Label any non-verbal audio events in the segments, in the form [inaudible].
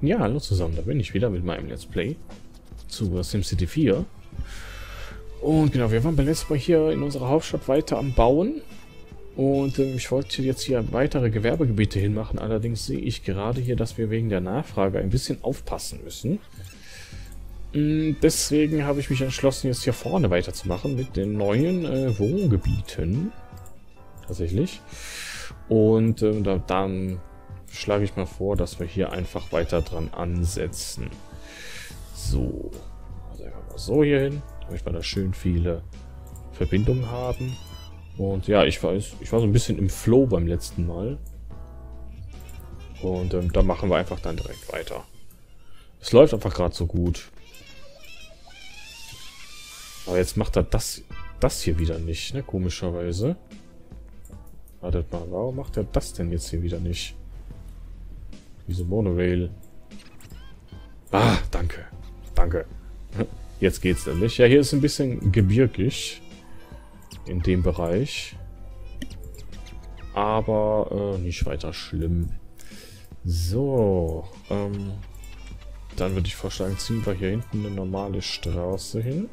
Ja, hallo zusammen, da bin ich wieder mit meinem Let's Play zu SimCity 4. Und genau, wir waren beim letzten Mal hier in unserer Hauptstadt weiter am Bauen. Und ähm, ich wollte jetzt hier weitere Gewerbegebiete hinmachen. Allerdings sehe ich gerade hier, dass wir wegen der Nachfrage ein bisschen aufpassen müssen. Mm, deswegen habe ich mich entschlossen, jetzt hier vorne weiterzumachen mit den neuen äh, Wohngebieten. Tatsächlich. Und äh, da, dann schlage ich mal vor, dass wir hier einfach weiter dran ansetzen. So. Also so hier hin, damit wir da schön viele Verbindungen haben. Und ja, ich weiß, ich war so ein bisschen im Flow beim letzten Mal. Und ähm, da machen wir einfach dann direkt weiter. Es läuft einfach gerade so gut. Aber jetzt macht er das, das hier wieder nicht, ne? Komischerweise. Wartet mal, warum macht er das denn jetzt hier wieder nicht? Diese Monorail. Ah, danke. Danke. Jetzt geht's nämlich. Ja, hier ist ein bisschen gebirgig. In dem Bereich. Aber äh, nicht weiter schlimm. So. Ähm, dann würde ich vorschlagen, ziehen wir hier hinten eine normale Straße hin.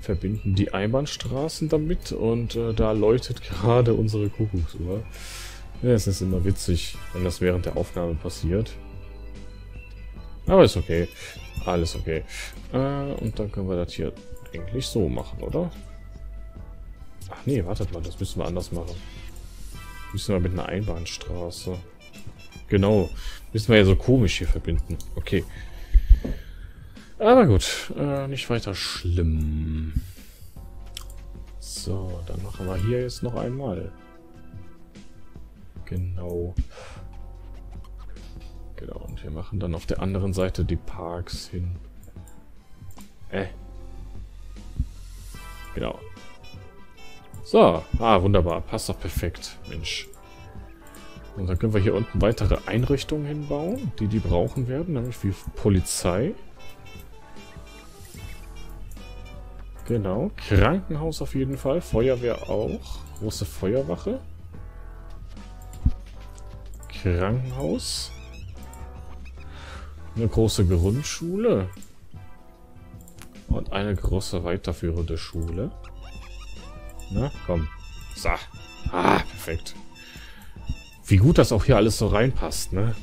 Verbinden die Einbahnstraßen damit und äh, da läutet [laughs] gerade unsere Kuckucksuhr. Ja, es ist immer witzig, wenn das während der Aufnahme passiert. Aber ist okay. Alles okay. Äh, und dann können wir das hier eigentlich so machen, oder? Ach nee, wartet mal, das müssen wir anders machen. Müssen wir mit einer Einbahnstraße. Genau. Müssen wir ja so komisch hier verbinden. Okay. Aber gut, äh, nicht weiter schlimm. So, dann machen wir hier jetzt noch einmal. Genau. Genau, und wir machen dann auf der anderen Seite die Parks hin. Äh. Genau. So, ah, wunderbar. Passt doch perfekt, Mensch. Und dann können wir hier unten weitere Einrichtungen hinbauen, die die brauchen werden, nämlich wie Polizei. Genau, Krankenhaus auf jeden Fall, Feuerwehr auch, große Feuerwache. Krankenhaus. Eine große Grundschule. Und eine große weiterführende Schule. Na, komm. So. Ah, perfekt. Wie gut das auch hier alles so reinpasst, ne?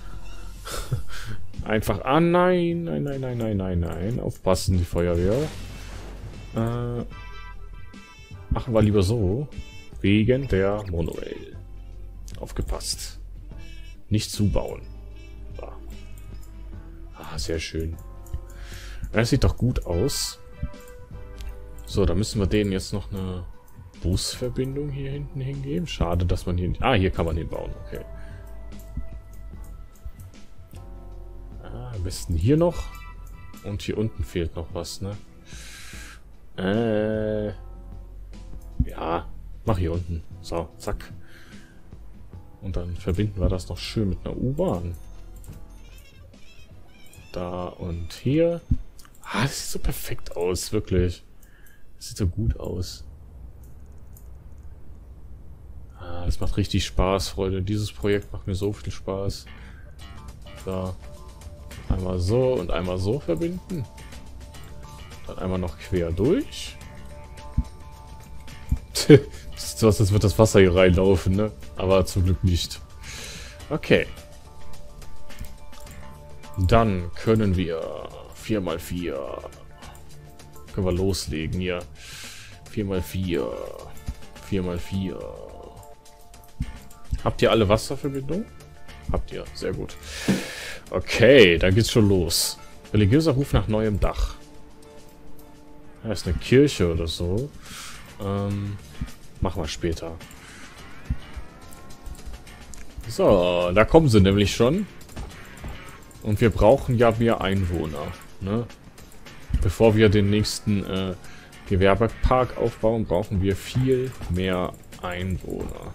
[laughs] Einfach, ah nein, nein, nein, nein, nein, nein, nein. Aufpassen, die Feuerwehr. Äh, machen wir lieber so. Wegen der Monorail. Aufgepasst. Nicht zubauen. So. Ah, sehr schön. Das sieht doch gut aus. So, da müssen wir denen jetzt noch eine Busverbindung hier hinten hingeben. Schade, dass man hier nicht... Ah, hier kann man hinbauen. Okay. Ah, am besten hier noch. Und hier unten fehlt noch was, ne? Äh... Ja, mach hier unten. So, zack. Und dann verbinden wir das noch schön mit einer U-Bahn. Da und hier. Ah, das sieht so perfekt aus, wirklich. Das sieht so gut aus. Ah, das macht richtig Spaß, Freunde. Dieses Projekt macht mir so viel Spaß. Da. Einmal so und einmal so verbinden. Dann einmal noch quer durch. [laughs] aus, als wird das Wasser hier reinlaufen, ne? Aber zum Glück nicht. Okay. Dann können wir 4x4. Können wir loslegen hier. 4x4. 4x4. Habt ihr alle Wasserverbindung? Habt ihr. Sehr gut. Okay, dann geht's schon los. Religiöser Ruf nach neuem Dach. Da ist eine Kirche oder so. Ähm, machen wir später. So, da kommen sie nämlich schon. Und wir brauchen ja mehr Einwohner. Ne? Bevor wir den nächsten äh, Gewerbepark aufbauen, brauchen wir viel mehr Einwohner.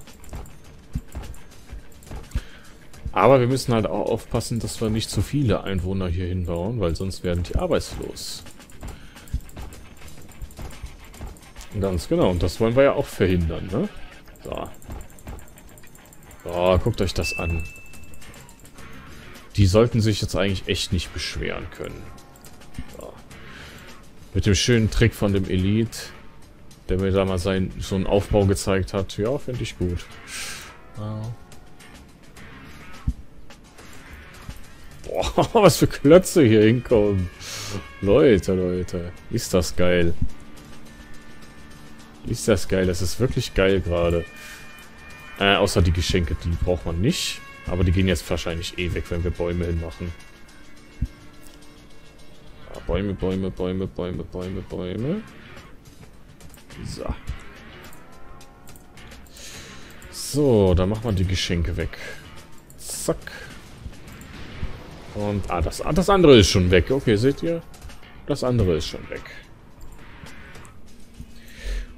Aber wir müssen halt auch aufpassen, dass wir nicht zu viele Einwohner hier hinbauen, weil sonst werden die arbeitslos. Ganz genau, und das wollen wir ja auch verhindern, ne? So. So, guckt euch das an. Die sollten sich jetzt eigentlich echt nicht beschweren können. So. Mit dem schönen Trick von dem Elite, der mir da mal sein, so einen Aufbau gezeigt hat. Ja, finde ich gut. Ja. Boah, [laughs] was für Klötze hier hinkommen. Leute, Leute. Ist das geil. Ist das geil. Das ist wirklich geil gerade. Äh, außer die Geschenke, die braucht man nicht. Aber die gehen jetzt wahrscheinlich eh weg, wenn wir Bäume hinmachen. Ja, Bäume, Bäume, Bäume, Bäume, Bäume, Bäume. So. So, dann machen wir die Geschenke weg. Zack. Und, ah, das, ah, das andere ist schon weg. Okay, seht ihr? Das andere ist schon weg.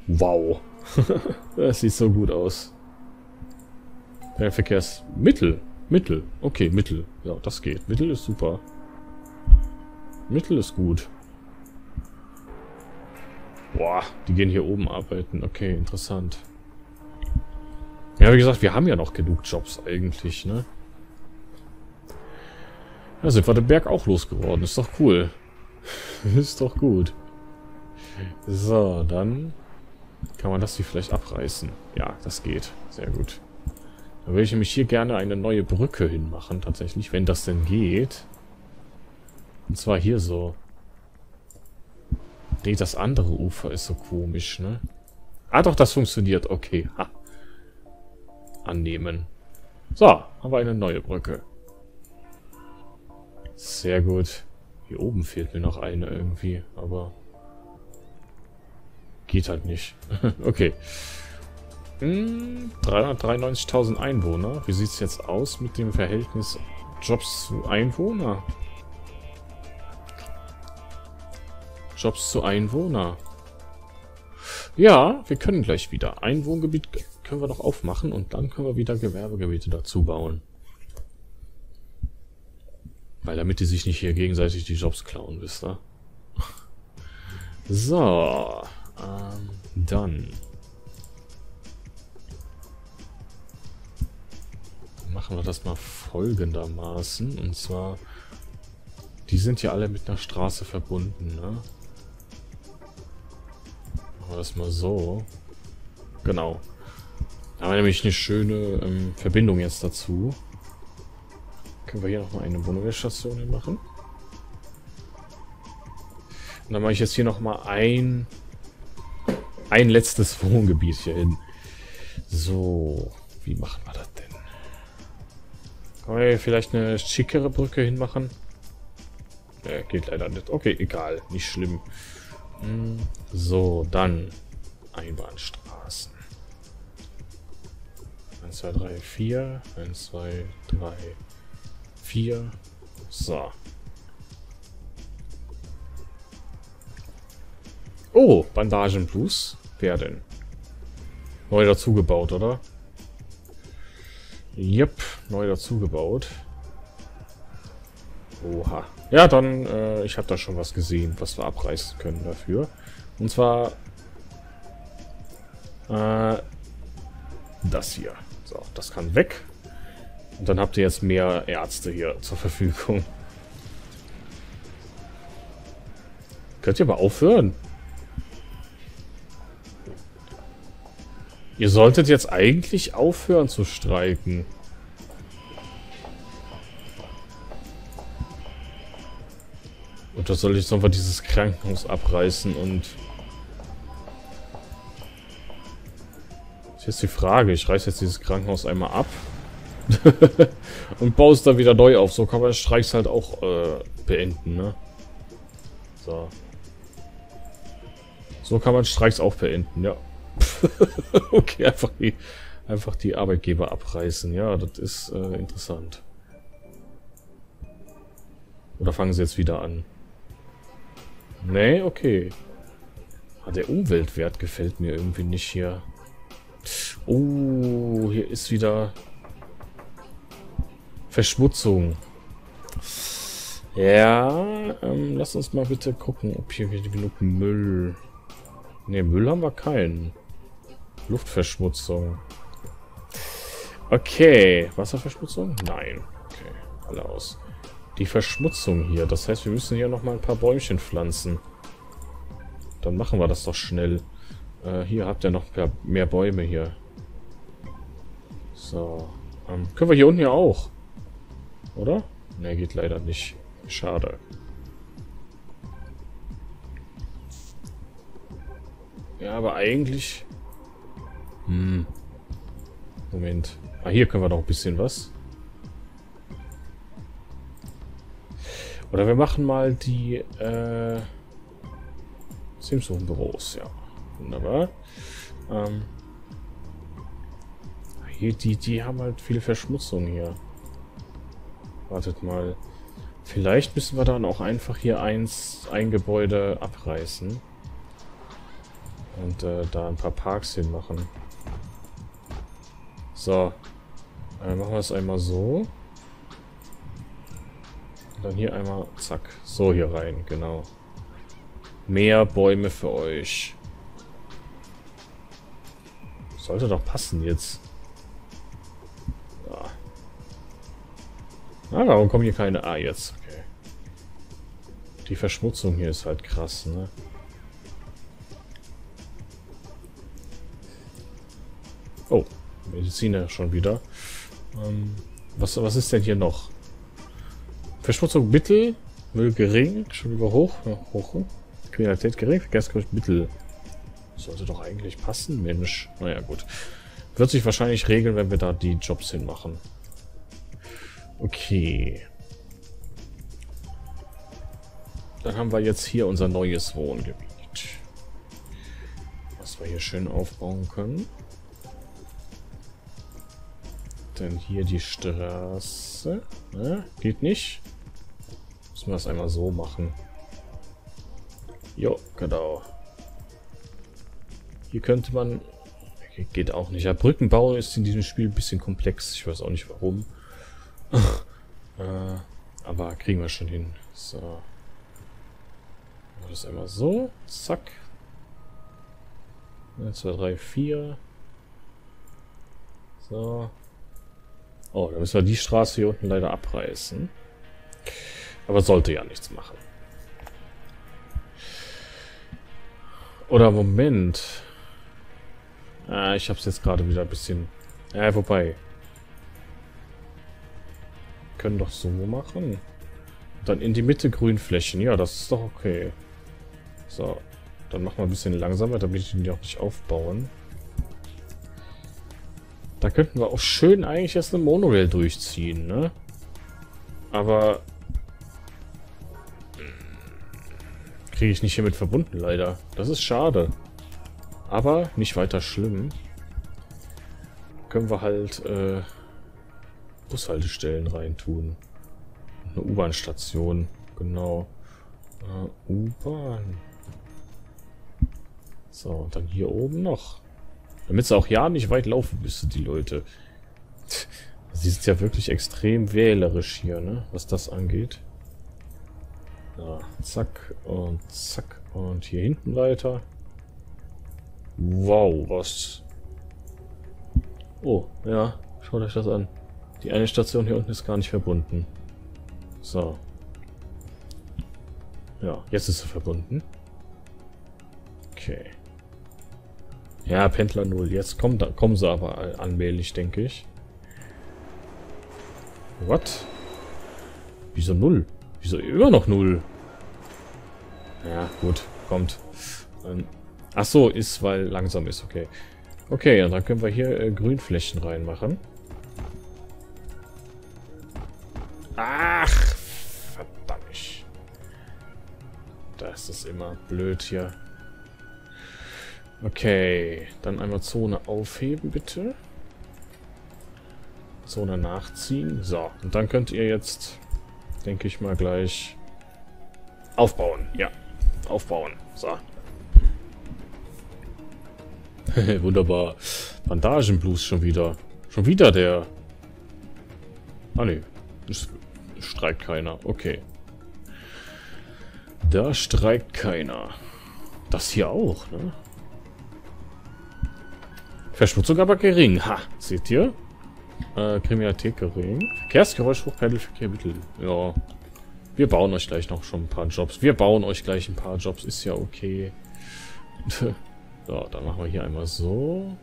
Wow. [laughs] das sieht so gut aus. Verkehrsmittel. Mittel. Okay, Mittel. Ja, das geht. Mittel ist super. Mittel ist gut. Boah, die gehen hier oben arbeiten. Okay, interessant. Ja, wie gesagt, wir haben ja noch genug Jobs eigentlich, ne? Da sind wir den Berg auch losgeworden. Ist doch cool. [laughs] ist doch gut. So, dann kann man das hier vielleicht abreißen. Ja, das geht. Sehr gut. Da würde ich nämlich hier gerne eine neue Brücke hinmachen, tatsächlich, wenn das denn geht. Und zwar hier so. Nee, das andere Ufer ist so komisch, ne? Ah, doch, das funktioniert. Okay. Ha. Annehmen. So, haben wir eine neue Brücke. Sehr gut. Hier oben fehlt mir noch eine irgendwie, aber... Geht halt nicht. [laughs] okay. 393.000 hm, Einwohner. Wie sieht es jetzt aus mit dem Verhältnis Jobs zu Einwohner? Jobs zu Einwohner. Ja, wir können gleich wieder. Einwohngebiet können wir doch aufmachen und dann können wir wieder Gewerbegebiete dazu bauen. Weil damit die sich nicht hier gegenseitig die Jobs klauen, wisst ihr? So, ähm, dann machen wir das mal folgendermaßen. Und zwar, die sind ja alle mit einer Straße verbunden, ne? Machen wir das mal so. Genau. Da haben wir nämlich eine schöne ähm, Verbindung jetzt dazu. Können wir hier nochmal eine Bundeswehr-Station machen. Und dann mache ich jetzt hier nochmal ein, ein letztes [laughs] Wohngebiet hier hin. So, wie machen wir das Können wir vielleicht eine schickere Brücke hinmachen? Ne, geht leider nicht. Okay, egal. Nicht schlimm. Hm, so, dann Einbahnstraßen. 1, 2, 3, 4. 1, 2, 3, 4. So. Oh, Bandagen Plus. Wer denn? Neu dazugebaut, oder? Jep, neu dazugebaut. Oha. Ja, dann, äh, ich habe da schon was gesehen, was wir abreißen können dafür. Und zwar äh, das hier. So, das kann weg. Und dann habt ihr jetzt mehr Ärzte hier zur Verfügung. Könnt ihr aber aufhören? Ihr solltet jetzt eigentlich aufhören zu streiken. Oder soll ich nochmal dieses Krankenhaus abreißen und... Das ist jetzt die Frage. Ich reiße jetzt dieses Krankenhaus einmal ab. [laughs] und baue es dann wieder neu auf. So kann man Streiks halt auch äh, beenden, ne? So. So kann man Streiks auch beenden, ja. [laughs] okay, einfach die, einfach die Arbeitgeber abreißen. Ja, das ist äh, interessant. Oder fangen sie jetzt wieder an? Nee, okay. Ah, der Umweltwert gefällt mir irgendwie nicht hier. Oh, hier ist wieder Verschmutzung. Ja, ähm, lass uns mal bitte gucken, ob hier genug Müll... Ne, Müll haben wir keinen. Luftverschmutzung. Okay. Wasserverschmutzung? Nein. Okay. Alle aus. Die Verschmutzung hier. Das heißt, wir müssen hier nochmal ein paar Bäumchen pflanzen. Dann machen wir das doch schnell. Äh, hier habt ihr noch mehr Bäume hier. So. Ähm, können wir hier unten ja auch. Oder? Ne, geht leider nicht. Schade. Ja, aber eigentlich... Hm. Moment. Ah, hier können wir noch ein bisschen was. Oder wir machen mal die äh, Simpson-Büros, ja. Wunderbar. Ähm, hier, die, die haben halt viele Verschmutzung hier. Wartet mal. Vielleicht müssen wir dann auch einfach hier eins, ein Gebäude abreißen. Und äh, da ein paar Parks hinmachen. So. Dann machen wir es einmal so. Dann hier einmal, zack, so hier rein, genau. Mehr Bäume für euch. Sollte doch passen jetzt. Ja. Ah, warum kommen hier keine... Ah, jetzt, okay. Die Verschmutzung hier ist halt krass, ne? Oh, Mediziner schon wieder. Ähm, was, was ist denn hier noch? Verschmutzung mittel, Müll gering, schon über hoch, hoch. Kriminalität gering, Verkehrsgewicht mittel. Sollte doch eigentlich passen, Mensch. Naja, gut. Wird sich wahrscheinlich regeln, wenn wir da die Jobs hinmachen. Okay. Dann haben wir jetzt hier unser neues Wohngebiet. Was wir hier schön aufbauen können. Dann hier die Straße. Ne? Geht nicht. Müssen wir das einmal so machen. Jo, genau. Hier könnte man... Geht auch nicht. Ja, Brückenbau ist in diesem Spiel ein bisschen komplex. Ich weiß auch nicht warum. [laughs] äh, aber kriegen wir schon hin. So. Das einmal so. Zack. 1, 2, 3, 4. So. Oh, da müssen wir die Straße hier unten leider abreißen. Aber sollte ja nichts machen. Oder Moment. Ah, ich hab's jetzt gerade wieder ein bisschen... Ja, wobei. Können doch so machen. Dann in die Mitte Grünflächen. Ja, das ist doch okay. So. Dann machen wir ein bisschen langsamer, damit ich die auch nicht aufbauen. Da könnten wir auch schön eigentlich erst eine Monorail durchziehen, ne? Aber... Kriege ich nicht hiermit verbunden, leider. Das ist schade. Aber nicht weiter schlimm. Können wir halt äh, Bushaltestellen reintun. Eine U-Bahn-Station. Genau. Äh, U-Bahn. So, und dann hier oben noch. Damit sie auch ja nicht weit laufen müssen, die Leute. Sie sind ja wirklich extrem wählerisch hier, ne? Was das angeht. Ja, zack und zack und hier hinten weiter. Wow, was? Oh, ja, schaut euch das an. Die eine Station hier unten ist gar nicht verbunden. So. Ja, jetzt ist sie verbunden. Okay. Ja, Pendler 0. Jetzt kommen, da, kommen sie aber allmählich, denke ich. What? Wieso 0? Wieso immer noch 0? Ja, gut. Kommt. Ähm, ach so, ist, weil langsam ist. Okay. Okay, und dann können wir hier äh, Grünflächen reinmachen. Ach, verdammt. Da ist es immer blöd hier. Okay, dann einmal Zone aufheben, bitte. Zone nachziehen. So, und dann könnt ihr jetzt, denke ich mal, gleich aufbauen. Ja, aufbauen. So. [laughs] Wunderbar. Bandagenblues schon wieder. Schon wieder der... Ah, ne. Streikt keiner. Okay. Da streikt keiner. Das hier auch, ne? Verschmutzung aber gering. Ha, seht ihr? Äh, Kriminalität gering. Verkehrsgeräusch hoch, Pendelverkehr mittel. Ja. Wir bauen euch gleich noch schon ein paar Jobs. Wir bauen euch gleich ein paar Jobs. Ist ja okay. [laughs] so, dann machen wir hier einmal so.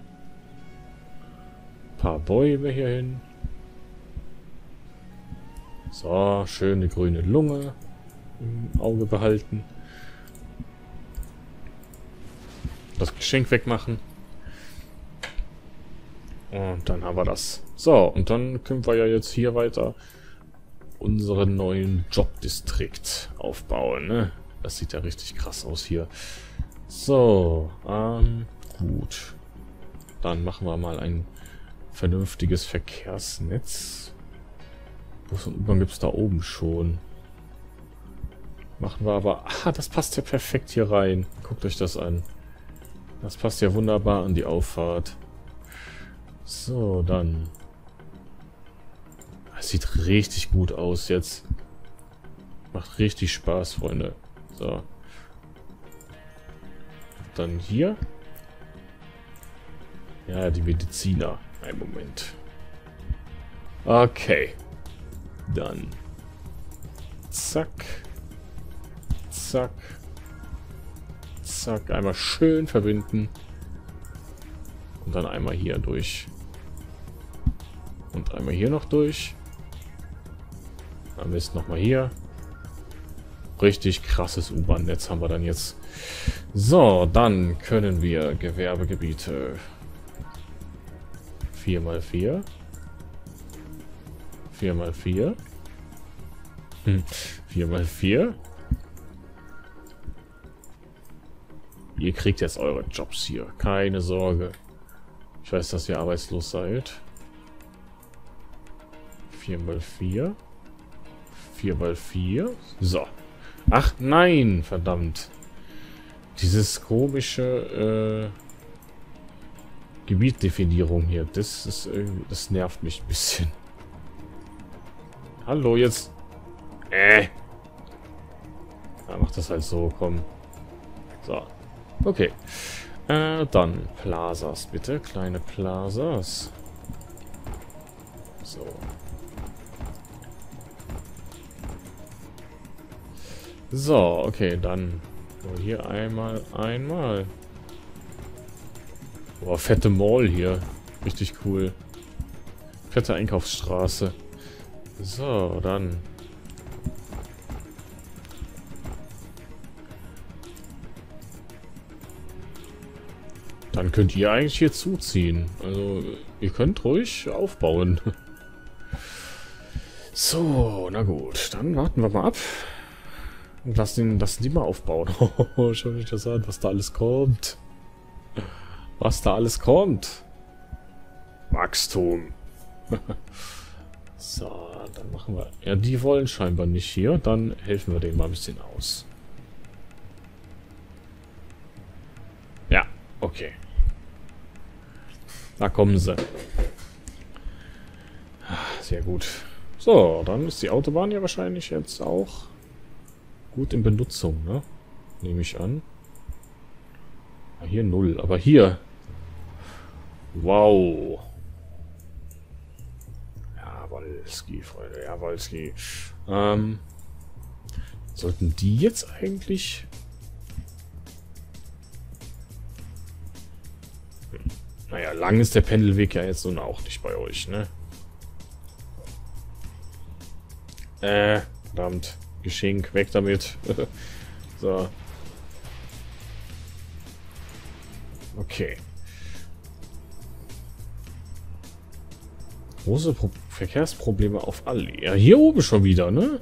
Ein paar Bäume hier hin. So, schöne grüne Lunge im Auge behalten. Das Geschenk wegmachen. Und dann haben wir das. So, und dann können wir ja jetzt hier weiter unseren neuen Jobdistrikt aufbauen. Ne? Das sieht ja richtig krass aus hier. So, ähm, gut. Dann machen wir mal ein vernünftiges Verkehrsnetz. Bus und U-Bahn gibt es da oben schon. Machen wir aber... Ah, das passt ja perfekt hier rein. Guckt euch das an. Das passt ja wunderbar an die Auffahrt. So, dann das sieht richtig gut aus jetzt. Macht richtig Spaß, Freunde. So. Dann hier. Ja, die Mediziner. Ein Moment. Okay. Dann. Zack. Zack. Zack. Einmal schön verbinden. Und dann einmal hier durch. Und einmal hier noch durch. Am besten nochmal hier. Richtig krasses U-Bahn-Netz haben wir dann jetzt. So, dann können wir Gewerbegebiete 4x4 4x4 hm. 4x4 Ihr kriegt jetzt eure Jobs hier. Keine Sorge. Ich weiß, dass ihr arbeitslos seid. 4x4 4 mal 4. So. Ach nein, verdammt. Dieses komische äh, Gebietdefinierung hier, das ist irgendwie, das nervt mich ein bisschen. Hallo, jetzt. Äh. Ja, mach das halt so, komm. So. Okay. Äh, dann Plazas, bitte. Kleine Plazas. So. So, okay, dann nur hier einmal, einmal. Boah, fette Mall hier. Richtig cool. Fette Einkaufsstraße. So, dann. Dann könnt ihr eigentlich hier zuziehen. Also, ihr könnt ruhig aufbauen. So, na gut. Dann warten wir mal ab. Lass den, lass die mal aufbauen. [laughs] Oh, schau mich das an, was da alles kommt. Was da alles kommt. Wachstum. [laughs] so, dann machen wir... Ja, die wollen scheinbar nicht hier. Dann helfen wir denen mal ein bisschen aus. Ja, okay. Da kommen sie. Sehr gut. So, dann ist die Autobahn ja wahrscheinlich jetzt auch gut in Benutzung, ne? Nehme ich an. Ah, hier null, aber hier. Wow. Jawolski, Freunde, Jawolski. Ähm, sollten die jetzt eigentlich... Naja, lang ist der Pendelweg ja jetzt nun auch nicht bei euch, ne? Äh, verdammt. Geschenk, weg damit. [laughs] so. Okay. Große Pro Verkehrsprobleme auf alle. Ja, hier oben schon wieder, ne?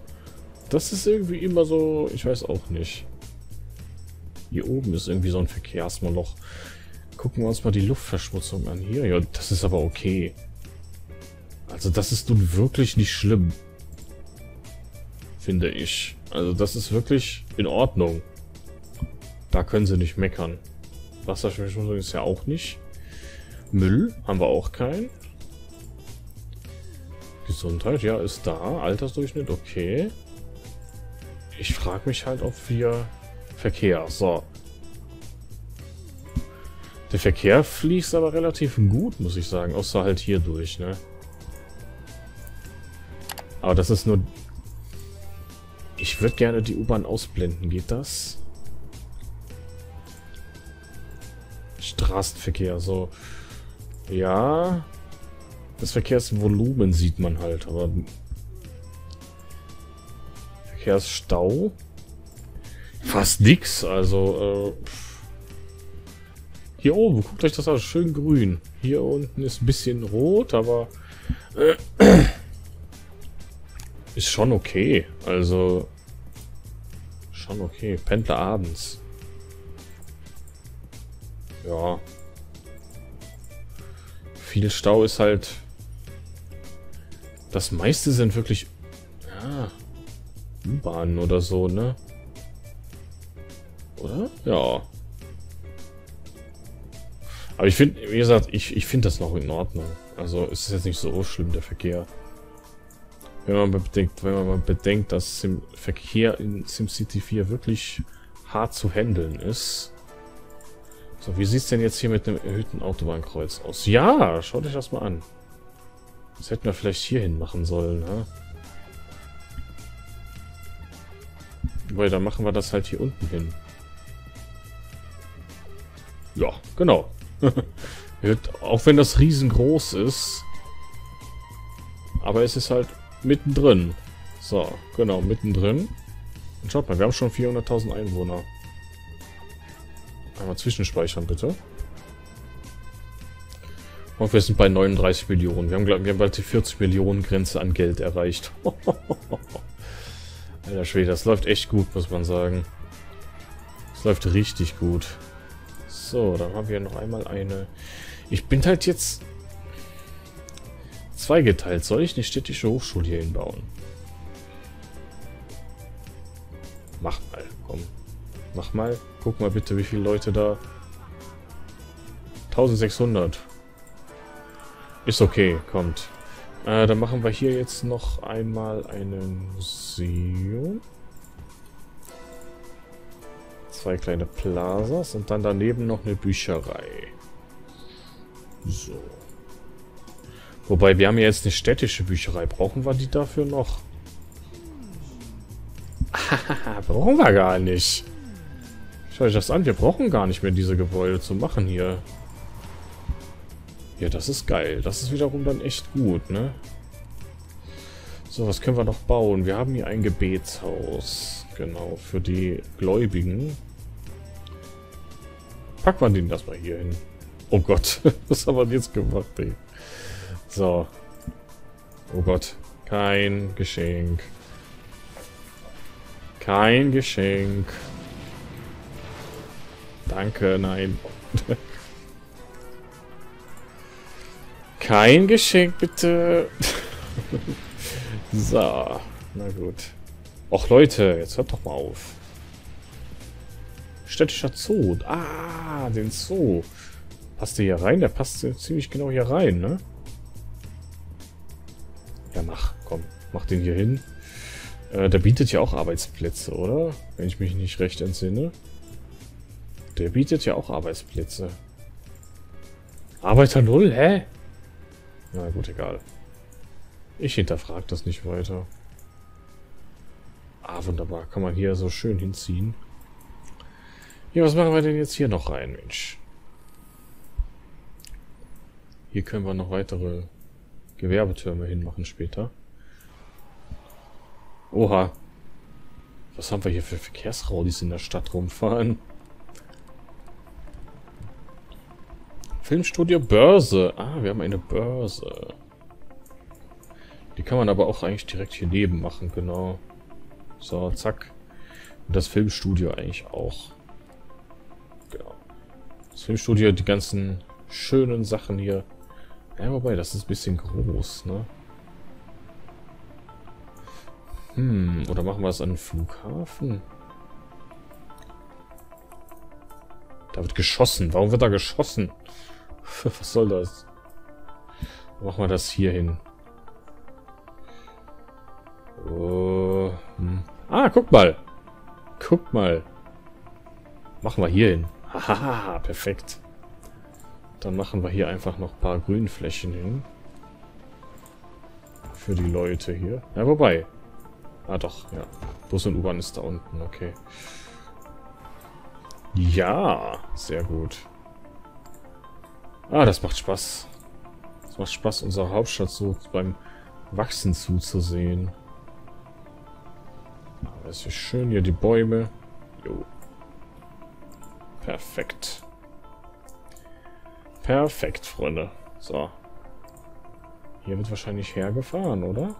Das ist irgendwie immer so... Ich weiß auch nicht. Hier oben ist irgendwie so ein Verkehrsmoloch. Gucken wir uns mal die Luftverschmutzung an. Hier, ja, das ist aber okay. Also das ist nun wirklich nicht schlimm finde ich. Also das ist wirklich in Ordnung. Da können sie nicht meckern. Wasserverschmutzung ist ja auch nicht. Müll haben wir auch keinen. Gesundheit, ja, ist da. Altersdurchschnitt, okay. Ich frage mich halt, ob wir... Verkehr, so. Der Verkehr fließt aber relativ gut, muss ich sagen. Außer halt hier durch, ne? Aber das ist nur Ich würde gerne die U-Bahn ausblenden. Geht das? Straßenverkehr, so. Ja. Das Verkehrsvolumen sieht man halt, aber... Verkehrsstau? Fast nix, also... Äh, hier oben, guckt euch das an, schön grün. Hier unten ist ein bisschen rot, aber... Äh, ist schon okay. Also... Schon okay. Pendler abends. Ja. Viel Stau ist halt... Das meiste sind wirklich... Ja... U-Bahnen oder so, ne? Oder? Ja. Aber ich finde, wie gesagt, ich, ich finde das noch in Ordnung. Also ist es jetzt nicht so schlimm, der Verkehr. Wenn man bedenkt, wenn man mal bedenkt, dass Sim Verkehr in SimCity 4 wirklich hart zu handeln ist. So, wie sieht es denn jetzt hier mit einem erhöhten Autobahnkreuz aus? Ja, schaut euch das mal an. Das hätten wir vielleicht hier hin machen sollen, ne? Weil dann machen wir das halt hier unten hin. Ja, genau. [laughs] Auch wenn das riesengroß ist. Aber es ist halt mittendrin. So, genau, mittendrin. Und schaut mal, wir haben schon 400.000 Einwohner. Einmal zwischenspeichern, bitte. Und wir sind bei 39 Millionen. Wir haben, glaub, wir haben bald die 40 Millionen Grenze an Geld erreicht. [laughs] Alter Schwede, das läuft echt gut, muss man sagen. Das läuft richtig gut. So, dann haben wir noch einmal eine... Ich bin halt jetzt zweigeteilt. Soll ich eine städtische Hochschule hier hinbauen? Mach mal, komm. Mach mal. Guck mal bitte, wie viele Leute da... 1600. Ist okay, kommt. Äh, dann machen wir hier jetzt noch einmal ein Museum zwei kleine Plazas und dann daneben noch eine Bücherei. So. Wobei, wir haben ja jetzt eine städtische Bücherei. Brauchen wir die dafür noch? [laughs] brauchen wir gar nicht. Schau euch das an. Wir brauchen gar nicht mehr diese Gebäude zu machen hier. Ja, das ist geil. Das ist wiederum dann echt gut, ne? So, was können wir noch bauen? Wir haben hier ein Gebetshaus. Genau, für die Gläubigen. Packen wir den das mal hier hin. Oh Gott, [laughs] was haben wir jetzt gemacht, ey? So. Oh Gott. Kein Geschenk. Kein Geschenk. Danke, nein. [laughs] Kein Geschenk, bitte. [laughs] so. Na gut. Och, Leute, jetzt hört doch mal auf. Städtischer Zoo. Ah, den Zoo. Passt der hier rein? Der passt ziemlich genau hier rein, ne? Ja, mach. Komm, mach den hier hin. Äh, der bietet ja auch Arbeitsplätze, oder? Wenn ich mich nicht recht entsinne. Der bietet ja auch Arbeitsplätze. Arbeiter null, hä? Na gut, egal. Ich hinterfrage das nicht weiter. Ah, wunderbar. Kann man hier so schön hinziehen. Ja, was machen wir denn jetzt hier noch rein, Mensch? Hier können wir noch weitere Gewerbetürme hinmachen später. Oha. Was haben wir hier für Verkehrsraudis in der Stadt rumfahren? Filmstudio Börse. Ah, wir haben eine Börse. Die kann man aber auch eigentlich direkt hier neben machen, genau. So, zack. Und das Filmstudio eigentlich auch. Das Filmstudio, die ganzen schönen Sachen hier. Ja, wobei, das ist ein bisschen groß, ne? Hm, oder machen wir es an den Flughafen? Da wird geschossen. Warum wird da geschossen? [laughs] Was soll das? Machen wir das hier hin. Oh, hm. Ah, guck mal. Guck mal. Machen wir hier hin. Haha, perfekt. Dann machen wir hier einfach noch ein paar Grünflächen hin. Für die Leute hier. Ja, wobei. Ah, doch, ja. Bus und U-Bahn ist da unten, okay. Ja, sehr gut. Ah, das macht Spaß. Es macht Spaß, unsere Hauptstadt so beim Wachsen zuzusehen. Aber es ist schön hier, die Bäume. Jo. Perfekt. Perfekt, Freunde. So. Hier wird wahrscheinlich hergefahren, oder?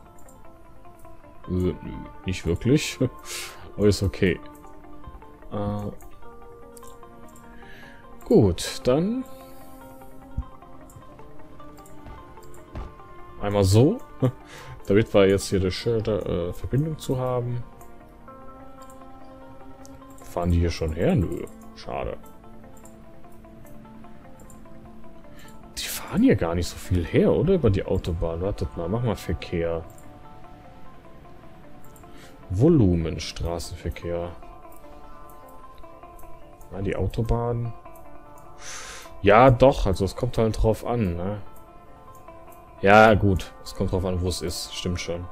Äh, nicht wirklich. [laughs] Aber ist okay. Äh, gut, dann... Einmal so. [laughs] Damit wir jetzt hier eine schöne äh, Verbindung zu haben. Fahren die hier schon her? Nö. Schade. Die fahren hier gar nicht so viel her, oder? Über die Autobahn. Wartet mal, mach mal Verkehr. Volumen, Straßenverkehr. Na, die Autobahn. Ja, doch, also es kommt halt drauf an, ne? Ja, gut. Es kommt drauf an, wo es ist. Stimmt schon.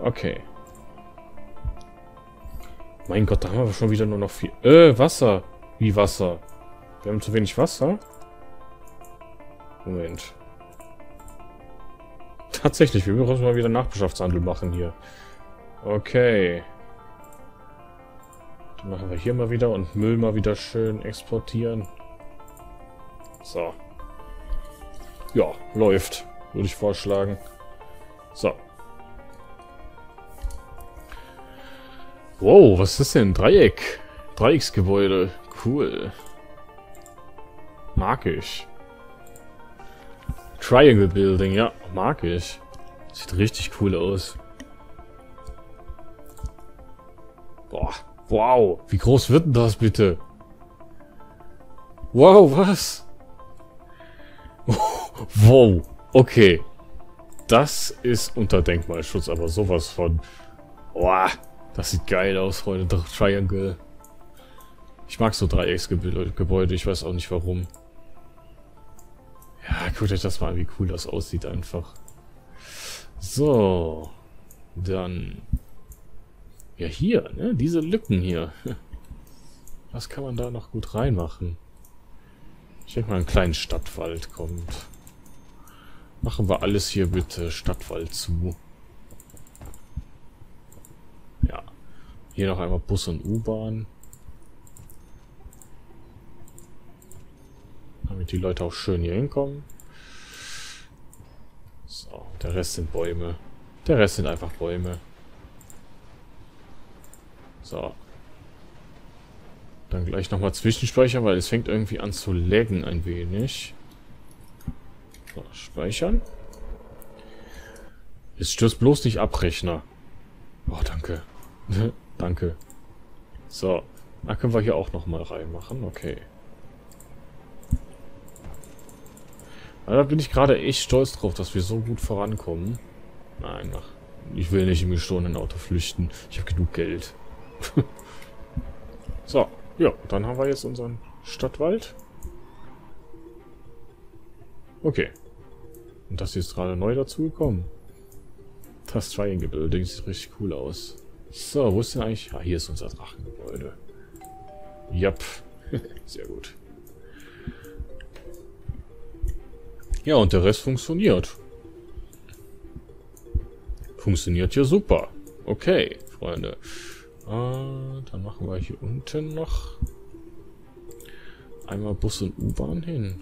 Okay. Mein Gott, da haben wir schon wieder nur noch viel... Äh, Wasser. Wie Wasser? Wir haben zu wenig Wasser? Moment. Tatsächlich, wir müssen mal wieder Nachbeschaftshandel machen hier. Okay. Dann machen wir hier mal wieder und Müll mal wieder schön exportieren. So. Ja, läuft. Würde ich vorschlagen. So. Wow, was ist das denn? Dreieck. Dreiecksgebäude. Cool. Mag ich. Triangle Building, ja, mag ich. Sieht richtig cool aus. Boah, wow. Wie groß wird denn das bitte? Wow, was? [laughs] wow, okay. Das ist unter Denkmalschutz, aber sowas von... Boah, das sieht geil aus, Freunde. Triangle. Ich mag so Dreiecksgebäude, ich weiß auch nicht warum. Ja, guckt euch das mal an, wie cool das aussieht einfach. So. Dann ja, hier, ne? Diese Lücken hier. [laughs] Was kann man da noch gut reinmachen? Ich denke mal, einen kleinen Stadtwald kommt. Machen wir alles hier bitte Stadtwald zu. Ja. Hier noch einmal Bus und U-Bahn. Damit die Leute auch schön hier hinkommen. So, der Rest sind Bäume. Der Rest sind einfach Bäume. So. Dann gleich nochmal zwischenspeichern, weil es fängt irgendwie an zu laggen ein wenig. So, speichern. Es stößt bloß nicht ab, Rechner. Oh, danke. [laughs] danke. So. Da können wir hier auch nochmal reinmachen. Okay. da bin ich gerade echt stolz drauf, dass wir so gut vorankommen. Nein, ach, ich will nicht im gestohlenen Auto flüchten. Ich habe genug Geld. [laughs] so, ja, dann haben wir jetzt unseren Stadtwald. Okay. Und das hier ist gerade neu dazugekommen. Das Triangle Building sieht richtig cool aus. So, wo ist denn eigentlich... Ah, hier ist unser Drachengebäude. Jap. [laughs] Sehr gut. Ja, und der Rest funktioniert. Funktioniert ja super. Okay, Freunde. Äh, dann machen wir hier unten noch einmal Bus und U-Bahn hin.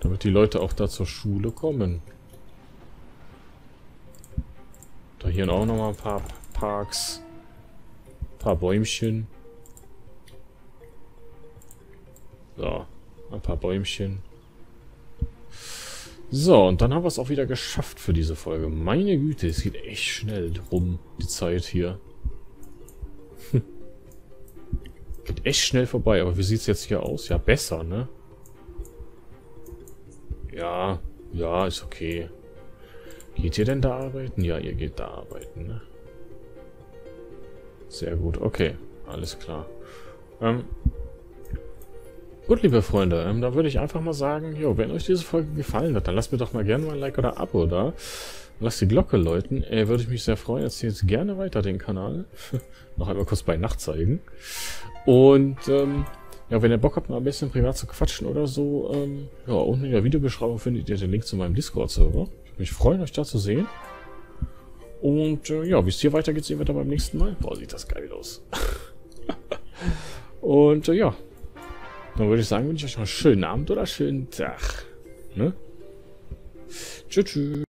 Damit die Leute auch da zur Schule kommen. Da hier auch noch mal ein paar Parks. Ein paar Bäumchen. So, ein paar Bäumchen. So, und dann haben wir es auch wieder geschafft für diese Folge. Meine Güte, es geht echt schnell rum, die Zeit hier. [laughs] Geht echt schnell vorbei, aber wie sieht es jetzt hier aus? Ja, besser, ne? Ja, ja, ist okay. Geht ihr denn da arbeiten? Ja, ihr geht da arbeiten, ne? Sehr gut, okay. Alles klar. Ähm, gut, liebe Freunde, ähm, da würde ich einfach mal sagen, jo, wenn euch diese Folge gefallen hat, dann lasst mir doch mal gerne mal ein Like oder ein Abo da. Lass die Glocke läuten. Äh, würde ich mich sehr freuen. Erzähl jetzt gerne weiter den Kanal. [laughs] Noch einmal kurz bei Nacht zeigen. Und, ähm, ja, wenn ihr Bock habt, mal ein bisschen privat zu quatschen oder so, ähm, ja, unten in der Videobeschreibung findet ihr den Link zu meinem Discord-Server. Ich würde mich freuen, euch da zu sehen. Und, äh, ja, es hier weitergeht, sehen wir beim nächsten Mal. Boah, sieht das geil aus. [laughs] Und, äh, ja. Dann würde ich sagen, wünsche ich euch noch einen schönen Abend oder schönen Tag. Ne? Tschüss. tschüss.